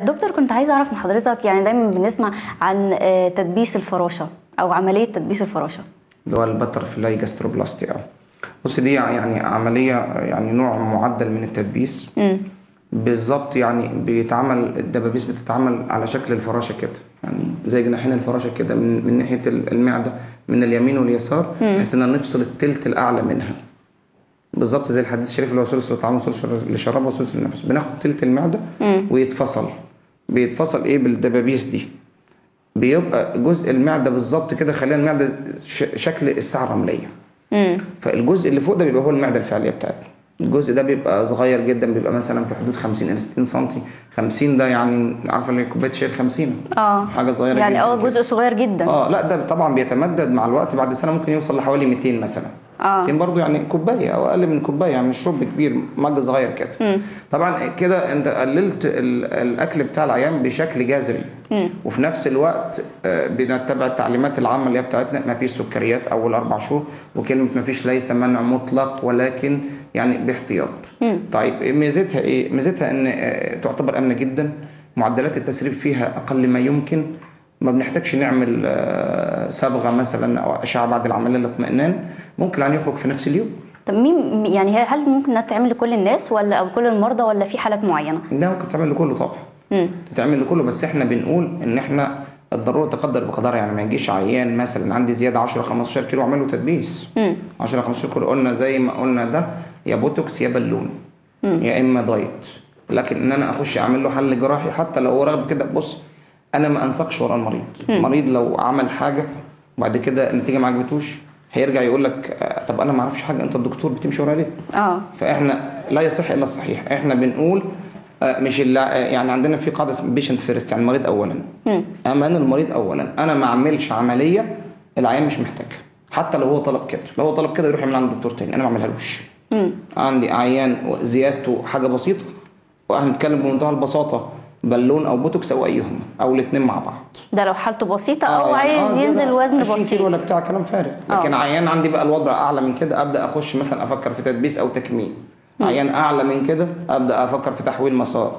دكتور كنت عايزة أعرف من حضرتك يعني دايما بنسمع عن آه، تدبيس الفراشة أو عملية تدبيس الفراشة. اللي هو ال butterfly gastroplasty آه. بص دي يعني عملية يعني نوع معدل من التدبيس. بالظبط يعني بيتعمل الدبابيس بتتعمل على شكل الفراشة كده. يعني زي جناحين الفراشة كده من, من ناحية المعدة من اليمين واليسار بحيث ان نفصل التلت الأعلى منها. بالظبط زي الحديث الشريف اللي هو ثلث للطعام وثلث للشراب وثلث للنفس بناخد تلت المعدة ويتفصل. بيتفصل إيه بالدبابيس دي؟ بيبقى جزء المعدة بالظبط كده خلينا المعدة ش- شكل الساعة الرملية مم. فالجزء اللي فوق ده بيبقى هو المعدة الفعلية بتاعتنا. الجزء ده بيبقى صغير جدا بيبقى مثلا في حدود 50 إلى 60 سم 50 ده يعني عارفة اللي كوباية شاي 50 آه. حاجة صغيرة يعني جدا آه. جزء صغير جدا. آه لا ده طبعا بيتمدد مع الوقت. بعد سنة ممكن يوصل لحوالي 200 مثلا. آه 200 برضه يعني كوباية أو أقل من كوباية يعني مش شرب كبير مج صغير كده. طبعا كده أنت قللت ال- الأكل بتاع العيان بشكل جذري. وفي نفس الوقت آه، بنتبع التعليمات العامة اللي هي بتاعتنا ما فيش سكريات أول أربع شهور وكلمة ما فيش ليس منع مطلق ولكن يعني باحتياط. طيب ميزتها إيه؟ ميزتها إن آه، تعتبر آمنة جدا معدلات التسريب فيها أقل ما يمكن ما بنحتاجش نعمل آه، صبغة مثلا أو أشعة بعد العملية للاطمئنان ممكن العيان يخرج في نفس اليوم. طب مين يعني هل ممكن إنها تتعمل لكل الناس ولا أو كل المرضى ولا في حالات معينة؟ ده ممكن تعمل لكله طبعا. تتعمل لكله بس إحنا بنقول إن إحنا الضرورة تقدر بقدرها يعني ما يجيش عيان مثلا عندي زيادة 10 15 كيلو اعمل له تدبيس مم. 10 15 كيلو قلنا زي ما قلنا ده يا بوتوكس يا بالون يا إما diet لكن إن أنا أخش أعمل له حل جراحي حتى لو هو رغب كده بص أنا ما انسقش ورا المريض. المريض لو عمل حاجة وبعد كده النتيجة ما عجبتوش هيرجع يقول لك آه، طب أنا ما أعرفش حاجة أنت الدكتور بتمشي ورا ليه؟ آه. فإحنا لا يصح إلا الصحيح. إحنا بنقول آه، مش اللي يعني عندنا في قاعدة patient first يعني المريض اولا. مم. أمان المريض اولا. أنا ما أعملش عملية العيان مش محتاجها. حتى لو هو طلب كده. لو هو طلب كده يروح يعمل عند دكتور تاني. أنا ما أعملهالوش. عندي عيان زيادته حاجة بسيطة وهنتكلم بمنتهى البساطة. بالون أو بوتوكس أو ايهما أو الاثنين مع بعض. ده لو حالته بسيطة آه، أو يعني عايز آه، ينزل وزن 20 كيلو ولا بسيط. بتاع كلام فارغ. آه. لكن عيان عندي بقى الوضع أعلى من كده أبدأ أخش مثلا أفكر في تدبيس أو تكميم. عيان أعلى من كده أبدأ أفكر في تحويل مسار.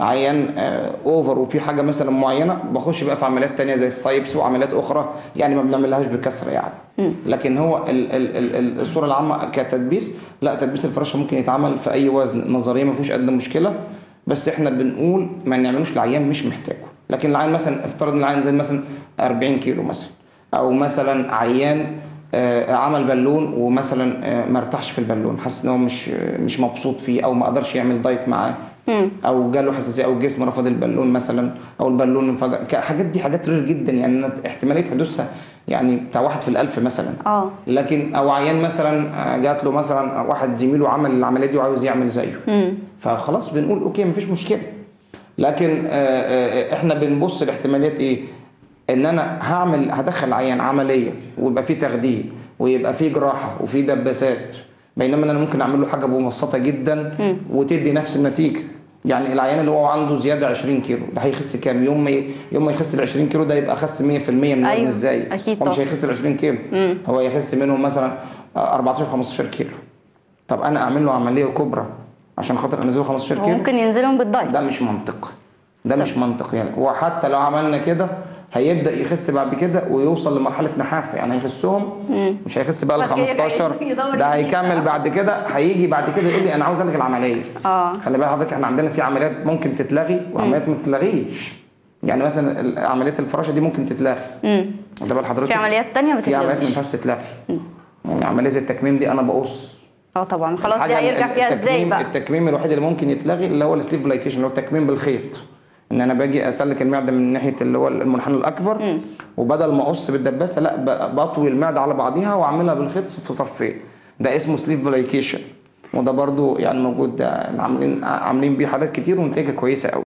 عيان آه over وفي حاجة مثلا معينة بخش بقى في عمليات تانية زي ال SADI-S وعمليات أخرى يعني ما بنعملهاش بكثره يعني. لكن هو ال ال ال ال الصورة العامة كتدبيس لا تدبيس الفراشة ممكن يتعمل في أي وزن. نظريا ما فيهوش ادنى مشكلة. بس إحنا بنقول ما نعملوش لعيان مش محتاجه لكن العيان مثلا افترض إن العيان زي مثلا 40 كيلو مثلا أو مثلا عيان آه، عمل بالون ومثلا آه، ما ارتاحش في البالون حاسس إن هو مش مش مبسوط فيه أو ما قدرش يعمل diet معاه. أو جاله حساسية أو الجسم رفض البالون مثلا أو البالون انفجر ك- حاجات دي حاجات rare جدا يعني احتمالية حدوثها يعني بتاع واحد في الألف مثلا. آه. لكن أو عيان مثلا آه، جات له مثلا واحد زميله عمل العملية دي وعاوز يعمل زيه. مم. فخلاص بنقول أوكي مفيش مشكلة. لكن آه، آه، إحنا بنبص لاحتماليات إيه؟ إن أنا هعمل هدخل عيان عملية ويبقى فيه تخدير ويبقى فيه جراحة وفيه دباسات بينما أنا ممكن أعمل له حاجة مبسطه جدا وتدي نفس النتيجة. يعني العيان اللي هو عنده زيادة 20 كيلو ده هيخس كام؟ يوم ما يوم ما يخس ال 20 كيلو ده يبقى خس 100% من وزن أيوة، إزاي أكيد هو مش. هيخس ال 20 كيلو مم. هو يخس منهم مثلا آه، 14 15 كيلو. طب أنا أعمل له عملية كبرى عشان خاطر أنزله 15 كيلو؟ وممكن ينزلهم بالدايت. ده مش منطق ده مش منطق يعني. وحتى لو عملنا كده هيبدأ يخس بعد كده ويوصل لمرحلة نحافة. يعني هيخسهم مش هيخس بقى كده 15 يدور ده. هيكمل بعد كده. هيجي بعد كده يقول لي أنا عاوز الغي العملية. آه. خلي بالك حضرتك إحنا عندنا في عمليات ممكن تتلغي وعمليات ما تتلغيش يعني مثلا عمليات الفراشة دي ممكن تتلغي. مم. واخد بال حضرتك؟ في عمليات تانية في عمليات ما ينفعش تتلغي. يعني عملية زي التكميم دي أنا بقص. آه طبعا. خلاص دي هيرجع فيها إزاي بقى؟ التكميم الوحيد اللي ممكن يتلغي اللي هو ال sleeve plication اللي هو التكميم بالخيط. ان أنا باجي اسلك المعده من ناحيه اللي هو المنحنى الاكبر وبدل ما اقص بالدباسه لا بطوي المعده على بعضيها واعملها بالخيط في صفين. ده اسمه sleeve plication وده برضو يعني موجود ده عاملين عاملين بيه حالات كتير ونتيجة كويسة قوي